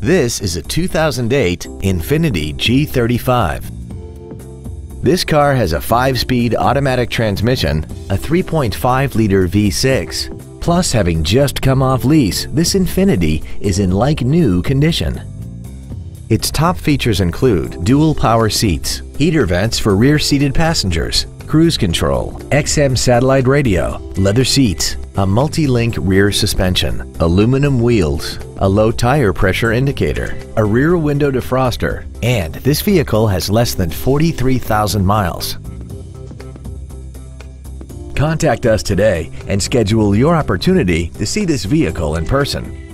This is a 2008 Infiniti G35. This car has a 5-speed automatic transmission, a 3.5-liter V6. Plus, having just come off lease, this Infiniti is in like-new condition. Its top features include dual power seats, heater vents for rear-seated passengers, cruise control, XM satellite radio, leather seats, a multi-link rear suspension, aluminum wheels, a low tire pressure indicator, a rear window defroster, and this vehicle has less than 43,000 miles. Contact us today and schedule your opportunity to see this vehicle in person.